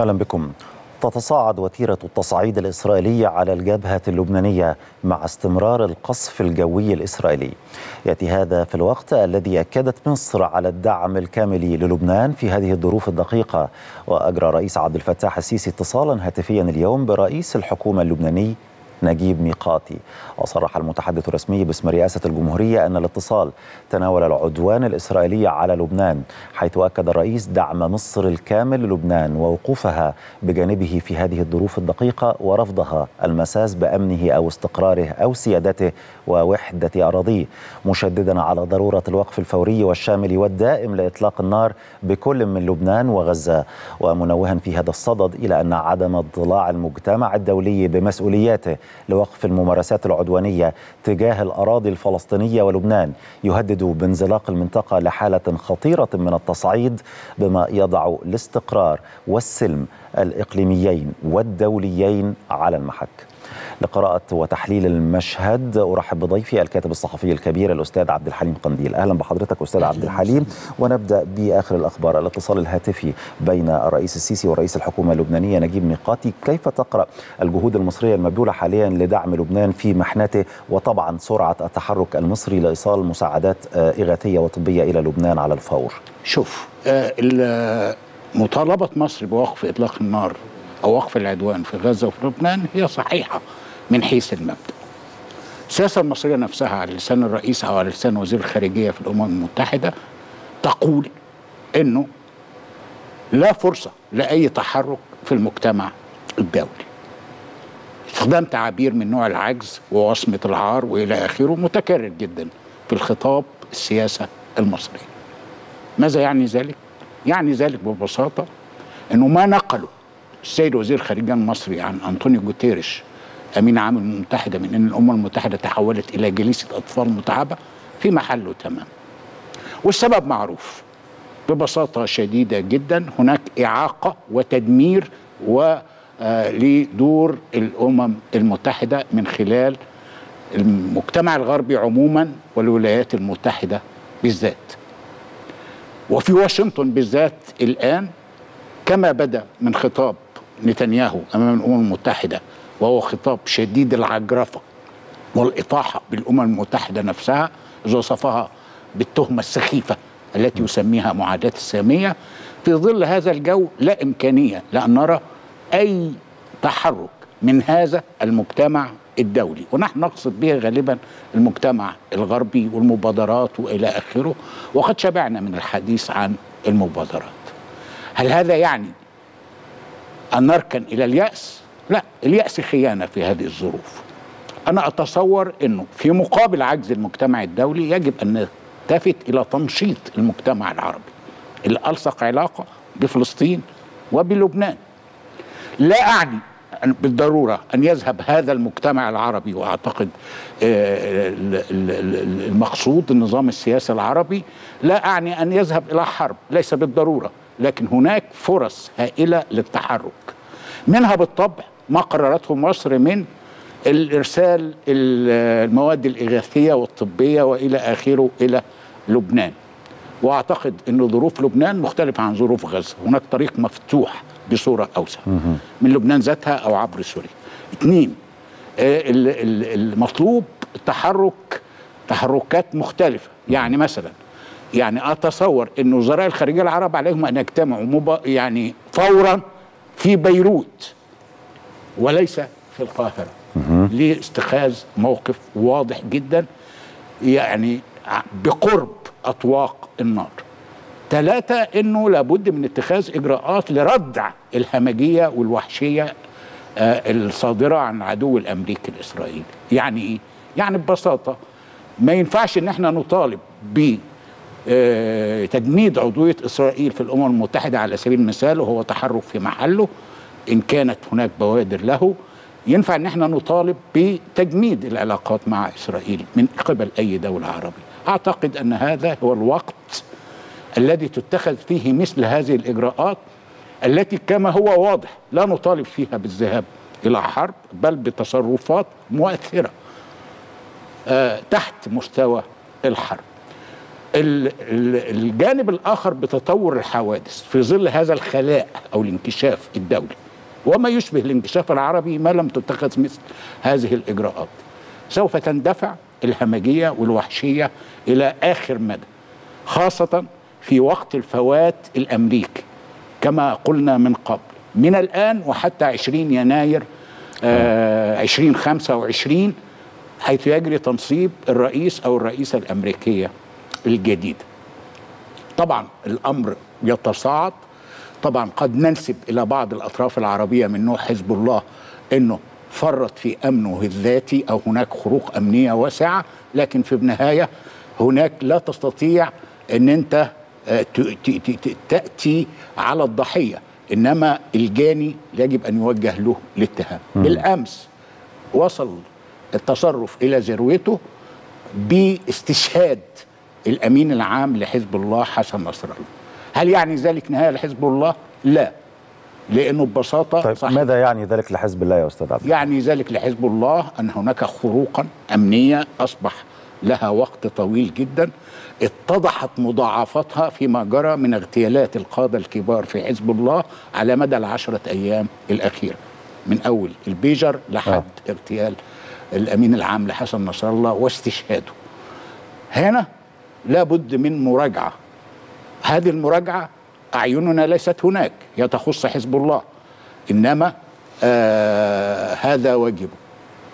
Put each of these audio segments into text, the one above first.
أهلا بكم. تتصاعد وتيرة التصعيد الاسرائيلي على الجبهة اللبنانية مع استمرار القصف الجوي الإسرائيلي. يأتي هذا في الوقت الذي أكدت مصر على الدعم الكامل للبنان في هذه الظروف الدقيقة. وأجرى رئيس عبد الفتاح السيسي اتصالا هاتفيا اليوم برئيس الحكومة اللبناني نجيب ميقاتي. وصرح المتحدث الرسمي باسم رئاسة الجمهورية أن الاتصال تناول العدوان الإسرائيلي على لبنان حيث أكد الرئيس دعم مصر الكامل للبنان ووقوفها بجانبه في هذه الظروف الدقيقة ورفضها المساس بأمنه أو استقراره أو سيادته ووحدة أراضيه. مشددا على ضرورة الوقف الفوري والشامل والدائم لإطلاق النار بكل من لبنان وغزة. ومنوها في هذا الصدد إلى أن عدم اضلاع المجتمع الدولي بمسؤولياته لوقف الممارسات العدوانية تجاه الأراضي الفلسطينية ولبنان. يهدد بانزلاق المنطقة لحالة خطيرة من التصعيد بما يضع الاستقرار والسلم الإقليميين والدوليين على المحك. لقراءة وتحليل المشهد. أرحب بضيفي الكاتب الصحفي الكبير الأستاذ عبد الحليم قنديل. أهلا بحضرتك أستاذ عبد الحليم. ونبدأ بآخر الأخبار. الاتصال الهاتفي بين الرئيس السيسي ورئيس الحكومة اللبنانية نجيب ميقاتي كيف تقرأ الجهود المصرية المبذولة حاليا لدعم لبنان في محنته وطبعا سرعة التحرك المصري لإيصال مساعدات إغاثية وطبية إلى لبنان على الفور؟ شوف آه مطالبة مصر بوقف إطلاق النار أو وقف العدوان في غزة وفي لبنان هي صحيحة من حيث المبدأ. السياسة المصرية نفسها على لسان الرئيس أو على لسان وزير الخارجية في الأمم المتحدة تقول أنه لا فرصة لأي تحرك في المجتمع الدولي. استخدام تعابير من نوع العجز ووصمة العار وإلى آخره متكرر جدا في الخطاب السياسة المصرية. ماذا يعني ذلك؟ يعني ذلك ببساطة أنه ما نقله السيد وزير الخارجية المصري عن أنطونيو جوتيريش أمين عام الأمم المتحدة من أن الأمم المتحدة تحولت إلى جليسة أطفال متعبة في محله تمام. والسبب معروف. ببساطة شديدة جدا هناك إعاقة وتدمير و لدور الأمم المتحدة من خلال المجتمع الغربي عموما والولايات المتحدة بالذات. وفي واشنطن بالذات الآن كما بدأ من خطاب نتنياهو أمام الأمم المتحدة وهو خطاب شديد العجرفه والإطاحة بالأمم المتحدة نفسها اذ وصفها بالتهمة السخيفة التي يسميها معاداة السامية. في ظل هذا الجو لا إمكانية لأن نرى أي تحرك من هذا المجتمع الدولي ونحن نقصد به غالبا المجتمع الغربي والمبادرات وإلى آخره. وقد شبعنا من الحديث عن المبادرات. هل هذا يعني أن نركن إلى اليأس؟ لا اليأس خيانة في هذه الظروف. أنا أتصور أنه في مقابل عجز المجتمع الدولي يجب أن نلتفت إلى تنشيط المجتمع العربي اللي ألصق علاقة بفلسطين وبلبنان. لا أعني بالضرورة أن يذهب هذا المجتمع العربي وأعتقد المقصود النظام السياسي العربي. لا أعني أن يذهب إلى حرب ليس بالضرورة. لكن هناك فرص هائلة للتحرك. منها بالطبع ما قررته مصر من الإرسال المواد الإغاثية والطبية وإلى آخره إلى لبنان. وأعتقد أن ظروف لبنان مختلفة عن ظروف غزة. هناك طريق مفتوح بصورة أوسع. من لبنان ذاتها أو عبر سوريا. اثنين المطلوب تحرك تحركات مختلفة. يعني مثلا يعني أتصور إن وزراء الخارجية العرب عليهم أن يجتمعوا. يعني فورا في بيروت وليس في القاهرة لإستخاذ موقف واضح جدا يعني بقرب أطواق النار ثلاثة إنه لابد من اتخاذ إجراءات لردع الهمجية والوحشية آه الصادرة عن العدو الأمريكي الإسرائيلي يعني إيه؟ يعني ببساطة ما ينفعش إن إحنا نطالب ب تجميد عضوية إسرائيل في الأمم المتحدة على سبيل المثال وهو تحرك في محله. إن كانت هناك بوادر له ينفع أن إحنا نطالب بتجميد العلاقات مع إسرائيل من قبل أي دولة عربية. أعتقد أن هذا هو الوقت الذي تتخذ فيه مثل هذه الإجراءات التي كما هو واضح لا نطالب فيها بالذهاب إلى حرب بل بتصرفات مؤثرة آه تحت مستوى الحرب. ال- ال- الجانب الآخر بتطور الحوادث في ظل هذا الخلاء أو الانكشاف الدولي. وما يشبه الانكشاف العربي ما لم تتخذ مثل هذه الإجراءات. سوف تندفع الهمجية والوحشية إلى آخر مدى خاصة في وقت الفوات الأمريكي كما قلنا من قبل. من الآن وحتى 20 يناير آه 2025 حيث يجري تنصيب الرئيس أو الرئيسة الأمريكية. الجديده. طبعا الأمر يتصاعد. طبعا قد ننسب إلى بعض الأطراف العربية من نوع حزب الله إنه فرط في أمنه الذاتي أو هناك خروق أمنية واسعة لكن في النهاية هناك لا تستطيع إن أنت آه، ت- ت- ت- ت- تأتي على الضحية. إنما الجاني يجب أن يوجه له الاتهام. بالأمس وصل التصرف إلى ذروته باستشهاد الأمين العام لحزب الله حسن نصر الله. هل يعني ذلك نهاية لحزب الله؟ لا. لأنه ببساطة طيب صحيح. ماذا يعني ذلك لحزب الله يا أستاذ عبد؟ يعني ذلك لحزب الله أن هناك خروقا أمنية أصبح لها وقت طويل جدا اتضحت مضاعفتها فيما جرى من اغتيالات القادة الكبار في حزب الله على مدى العشرة أيام الاخيره من أول البيجر لحد آه. اغتيال الأمين العام لحسن نصر الله واستشهاده. هنا لابد من مراجعة. هذه المراجعة أعيننا ليست هناك هي تخص حزب الله. إنما آه هذا واجبه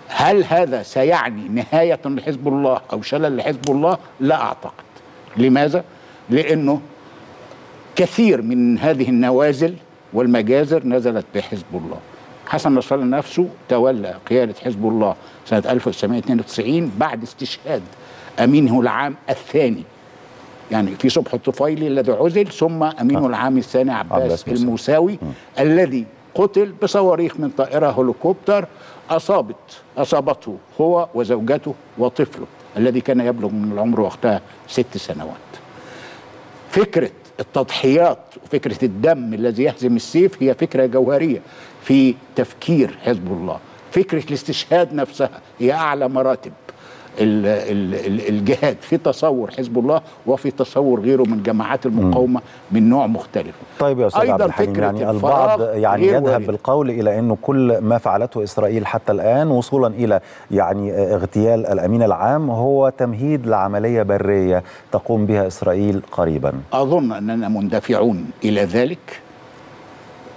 هل هذا سيعني نهاية لحزب الله أو شلل لحزب الله؟ لا أعتقد. لماذا؟ لأنه كثير من هذه النوازل والمجازر نزلت بحزب الله. حسن نصر الله نفسه تولى قيادة حزب الله سنة 1992 بعد استشهاد أمينه العام الثاني. يعني في صبح الطفيلي الذي عزل ثم أمينه العام الثاني عباس, عباس. الموساوي الذي قتل بصواريخ من طائرة هليكوبتر أصابت أصابته هو وزوجته وطفله الذي كان يبلغ من العمر وقتها ست سنوات. فكرة التضحيات وفكرة الدم الذي يهزم السيف هي فكرة جوهرية في تفكير حزب الله. فكرة الاستشهاد نفسها هي أعلى مراتب. الجهاد في تصور حزب الله وفي تصور غيره من جماعات المقاومة من نوع مختلف. طيب يا أستاذ عبد الحليم يعني البعض يعني يذهب. بالقول إلى إنه كل ما فعلته إسرائيل حتى الآن وصولا إلى يعني اغتيال الأمين العام هو تمهيد لعملية برية تقوم بها إسرائيل قريبا. أظن أننا مندفعون إلى ذلك.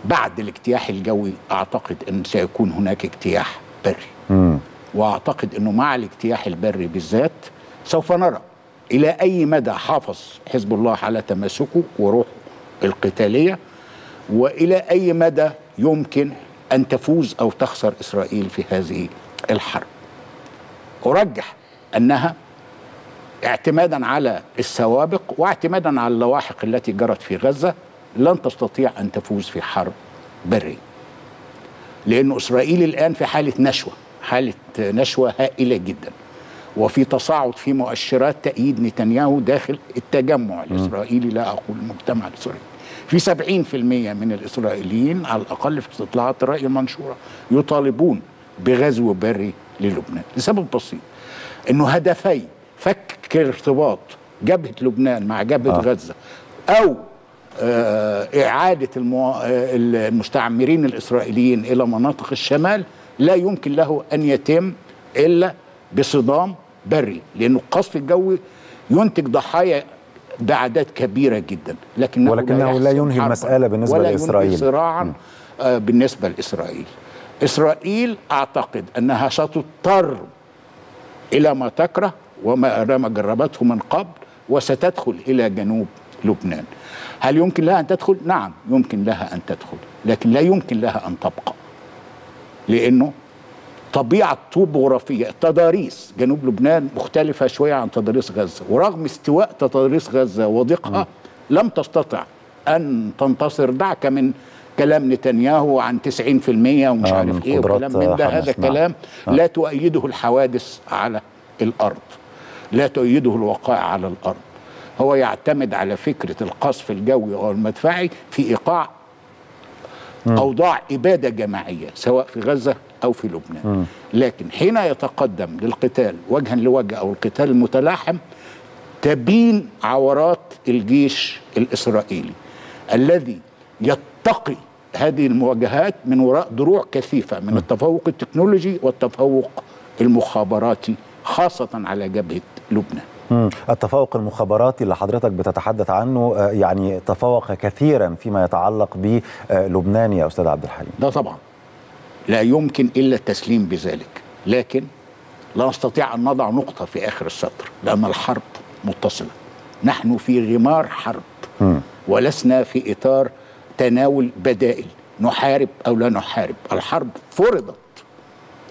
بعد الاجتياح الجوي أعتقد أن سيكون هناك اجتياح بري. مم. واعتقد انه مع الاجتياح البري بالذات سوف نرى إلى اي مدى حافظ حزب الله على تماسكه وروحه القتالية والى اي مدى يمكن ان تفوز أو تخسر اسرائيل في هذه الحرب. ارجح انها اعتمادا على السوابق واعتمادا على اللواحق التي جرت في غزة لن تستطيع ان تفوز في حرب برية. لأن إسرائيل الآن في حالة نشوة حالة نشوة هائلة جدا وفي تصاعد في مؤشرات تأييد نتنياهو داخل التجمع الإسرائيلي لا أقول المجتمع الإسرائيلي في 70% من الإسرائيليين على الأقل في استطلاعات الرأي المنشورة يطالبون بغزو بري للبنان لسبب بسيط أنه هدفي فك ارتباط جبهة لبنان مع جبهة آه. غزة أو آه، إعادة. آه، المستعمرين الإسرائيليين إلى مناطق الشمال لا يمكن له أن يتم إلا بصدام بري لأنه القصف الجوي ينتج ضحايا بأعداد كبيرة جدا لكنه ولكنه لا يحسم ينهي المسألة بالنسبة ولا لإسرائيل. ينهي صراعا آه، بالنسبة لإسرائيل إسرائيل أعتقد أنها ستضطر إلى ما تكره وما ما جربته من قبل وستدخل إلى جنوب لبنان هل يمكن لها أن تدخل؟ نعم يمكن لها أن تدخل لكن لا يمكن لها أن تبقى لأنه طبيعة طوبوغرافية التضاريس جنوب لبنان مختلفة شوية عن تضاريس غزة ورغم استواء تضاريس غزة وضيقها لم تستطع أن تنتصر. دعك من كلام نتنياهو عن 90% ومش آه، عارف من إيه وكلام من ده. هذا نعم. كلام لا تؤيده الحوادث على الأرض. لا تؤيده الوقائع على الأرض. هو يعتمد على فكرة القصف الجوي أو المدفعي في إيقاع أوضاع إبادة جماعية سواء في غزة أو في لبنان. لكن حين يتقدم للقتال وجها لوجه أو القتال المتلاحم تبين عورات الجيش الإسرائيلي الذي يتقي هذه المواجهات من وراء دروع كثيفة من التفوق التكنولوجي والتفوق المخابراتي خاصة على جبهة لبنان. مم. التفوق المخابراتي اللي حضرتك بتتحدث عنه آه، يعني تفوق كثيرا فيما يتعلق بلبنان يا أستاذ عبد الحليم. ده طبعا. لا يمكن إلا التسليم بذلك. لكن لا نستطيع أن نضع نقطة في آخر السطر لأن الحرب متصلة. نحن في غمار حرب. مم. ولسنا في إطار تناول بدائل. نحارب أو لا نحارب. الحرب فرضت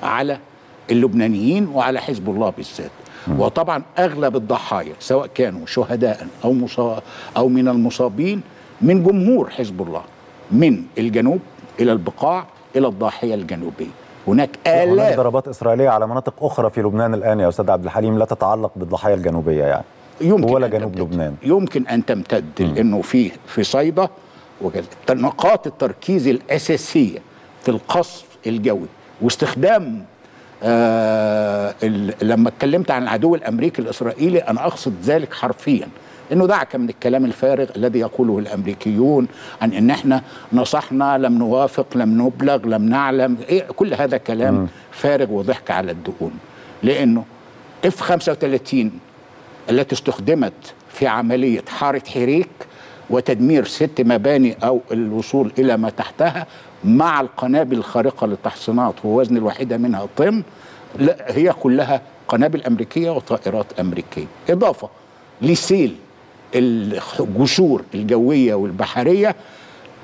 على اللبنانيين وعلى حزب الله بالذات. وطبعا أغلب الضحايا سواء كانوا شهداء أو أو من المصابين من جمهور حزب الله من الجنوب إلى البقاع إلى الضاحية الجنوبية هناك هناك آلاف ضربات إسرائيلية على مناطق أخرى في لبنان الآن يا أستاذ عبد الحليم لا تتعلق بالضحايا الجنوبية يعني. يمكن ولا أن جنوب تمتد. لبنان. يمكن أن تمتد لأنه في في صيدا نقاط التركيز الأساسية في القصف الجوي واستخدام آه لما اتكلمت عن العدو الأمريكي الإسرائيلي أنا أقصد ذلك حرفيا. إنه دعك من الكلام الفارغ الذي يقوله الأمريكيون عن إن إحنا نصحنا لم نوافق لم نبلغ لم نعلم. إيه كل هذا كلام فارغ وضحك على الدقون لأنه إف 35 التي استخدمت في عملية حارة حريك وتدمير ست مباني أو الوصول إلى ما تحتها مع القنابل الخارقة للتحصينات ووزن الواحدة منها طن لا هي كلها قنابل أمريكية وطائرات أمريكية. إضافة لسيل الجسور الجوية والبحرية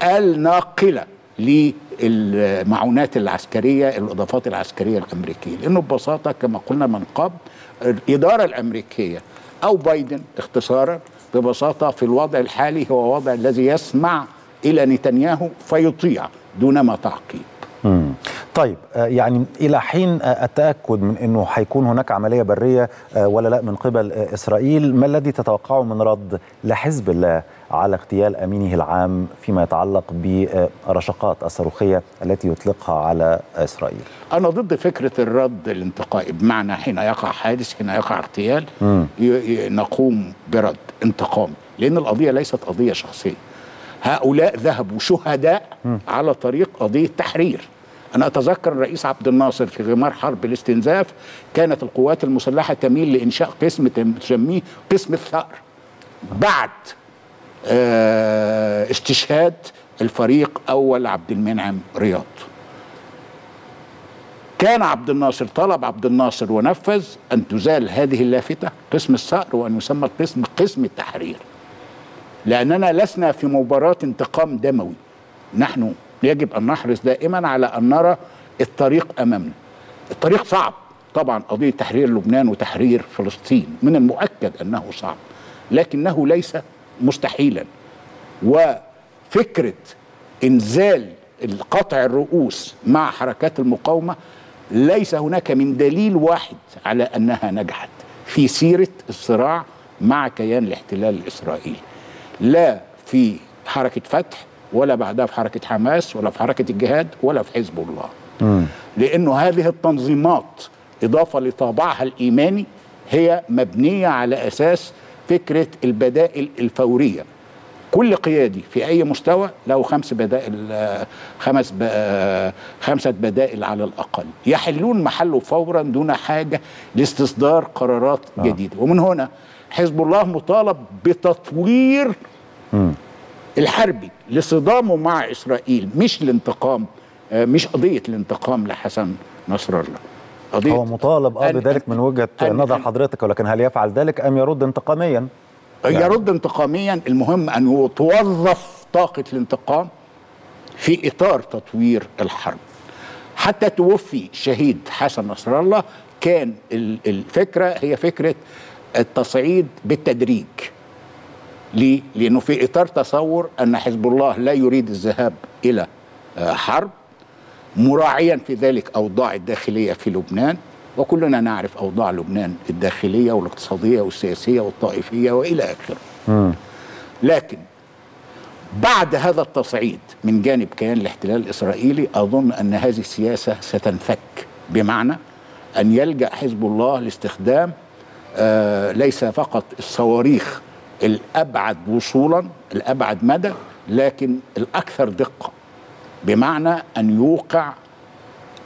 الناقلة للمعونات العسكرية الإضافات العسكرية الأمريكية. لأنه ببساطة كما قلنا من قبل الإدارة الأمريكية أو بايدن اختصارا ببساطة في الوضع الحالي هو وضع الذي يسمع إلى نتنياهو فيطيع. دونما تعقيب مم. طيب آه، يعني إلى حين آه، التأكد من إنه حيكون هناك عملية برية آه، ولا لا من قبل إسرائيل ما الذي تتوقعه من رد لحزب الله على اغتيال أمينه العام فيما يتعلق بالرشقات الصاروخية التي يطلقها على إسرائيل أنا ضد فكرة الرد الانتقائي بمعنى حين يقع حادث حين يقع اغتيال مم. نقوم برد انتقامي لأن القضية ليست قضية شخصية هؤلاء ذهبوا شهداء على طريق قضية تحرير. أنا أتذكر الرئيس عبد الناصر في غمار حرب الاستنزاف كانت القوات المسلحة تميل لإنشاء قسم تسميه قسم الثأر. بعد آه، استشهاد الفريق أول عبد المنعم رياض. كان عبد الناصر طلب عبد الناصر ونفذ أن تزال هذه اللافتة قسم الثأر وأن يسمى القسم قسم التحرير. لأننا لسنا في مباراة انتقام دموي. نحن يجب أن نحرص دائما على أن نرى الطريق أمامنا. الطريق صعب. طبعا قضية تحرير لبنان وتحرير فلسطين من المؤكد أنه صعب. لكنه ليس مستحيلا. وفكرة إنزال قطع الرؤوس مع حركات المقاومة ليس هناك من دليل واحد على أنها نجحت في سيرة الصراع مع كيان الاحتلال الإسرائيلي. لا في حركة فتح ولا بعدها في حركة حماس ولا في حركة الجهاد ولا في حزب الله. لأنه هذه التنظيمات إضافة لطابعها الإيماني هي مبنية على أساس فكرة البدائل الفورية. كل قيادي في أي مستوى له خمس بدائل آه، خمس ب- آه، خمسة بدائل على الأقل. يحلون محله فورا دون حاجة لاستصدار قرارات جديدة. ومن هنا حزب الله مطالب بتطوير الحربي لصدامه مع إسرائيل مش الانتقام آه، مش قضية الانتقام لحسن نصر الله. قضية هو مطالب آه بذلك من وجهة أن- نظر أن- حضرتك ولكن هل يفعل ذلك أم يرد انتقاميا؟ يرد انتقاميا المهم أن توظف طاقة الانتقام في إطار تطوير الحرب. حتى توفي شهيد حسن نصر الله كان ال- الفكرة هي فكرة التصعيد بالتدريج ليه؟ لأنه في إطار تصور أن حزب الله لا يريد الذهاب إلى آه، حرب مراعيا في ذلك أوضاع الداخلية في لبنان وكلنا نعرف أوضاع لبنان الداخلية والاقتصادية والسياسية والطائفية وإلى آخره. لكن بعد هذا التصعيد من جانب كيان الاحتلال الإسرائيلي أظن أن هذه السياسة ستنفك بمعنى أن يلجأ حزب الله لاستخدام ليس فقط الصواريخ الأبعد وصولا الأبعد مدى لكن الأكثر دقة بمعنى أن يوقع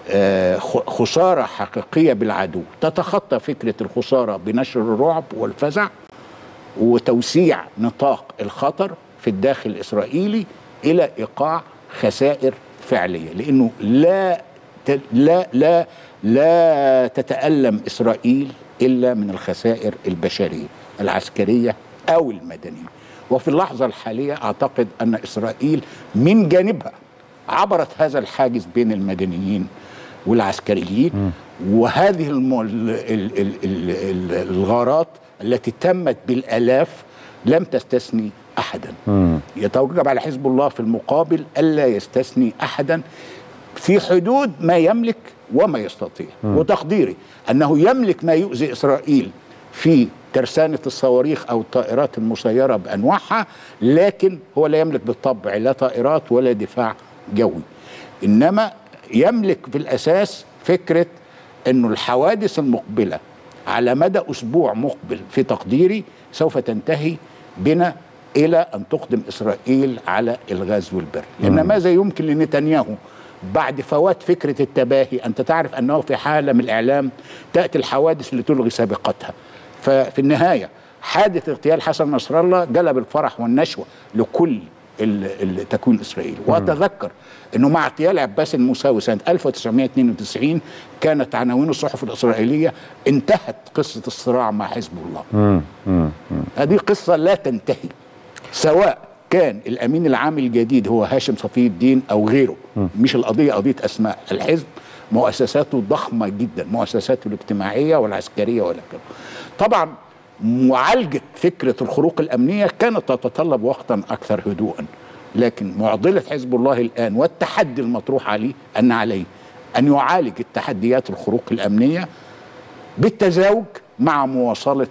آه، خسارة حقيقية بالعدو. تتخطى فكرة الخسارة بنشر الرعب والفزع وتوسيع نطاق الخطر في الداخل الإسرائيلي إلى إيقاع خسائر فعلية. لأنه لا لا لا لا تتألم إسرائيل إلا من الخسائر البشرية العسكرية أو المدنية. وفي اللحظة الحالية أعتقد أن إسرائيل من جانبها عبرت هذا الحاجز بين المدنيين والعسكريين. وهذه الغارات التي تمت بالألاف لم تستثني احدا. يتوجب على حزب الله في المقابل ألا يستثني احدا. في حدود ما يملك وما يستطيع. وتقديري أنه يملك ما يؤذي إسرائيل في ترسانة الصواريخ أو الطائرات المسيرة بأنواعها لكن هو لا يملك بالطبع لا طائرات ولا دفاع جوي. إنما يملك في الأساس فكرة أنه الحوادث المقبلة على مدى أسبوع مقبل في تقديري سوف تنتهي بنا إلى أن تقدم إسرائيل على الغزو البري لأن ماذا يمكن لنتنياهو بعد فوات فكرة التباهي أنت تعرف أنه في حالة من الإعلام تأتي الحوادث لتلغي سابقتها. ففي النهاية حادث اغتيال حسن نصر الله جلب الفرح والنشوة لكل ال- ال- تكوين إسرائيل. وأتذكر أنه مع اغتيال عباس الموساوي سنة 1992 كانت عناوين الصحف الإسرائيلية انتهت قصة الصراع مع حزب الله. هذه قصة لا تنتهي سواء كان الأمين العام الجديد هو هاشم صفي الدين أو غيره. مش القضية قضية أسماء. الحزب مؤسساته ضخمة جدا مؤسساته الاجتماعية والعسكرية والى اخره طبعا معالجة فكرة الخروق الأمنية كانت تتطلب وقتا أكثر هدوءا. لكن معضلة حزب الله الآن والتحدي المطروح عليه أن عليه أن يعالج التحديات الخروق الأمنية بالتزاوج مع مواصلة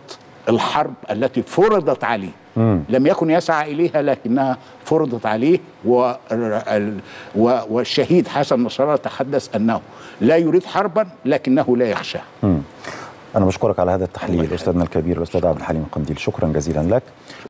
الحرب التي فرضت عليه. لم يكن يسعى إليها لكنها فرضت عليه والشهيد حسن نصر الله تحدث أنه لا يريد حربا لكنه لا يخشاها أنا بشكرك على هذا التحليل أستاذنا الكبير الأستاذ عبد الحليم قنديل شكرا جزيلا لك.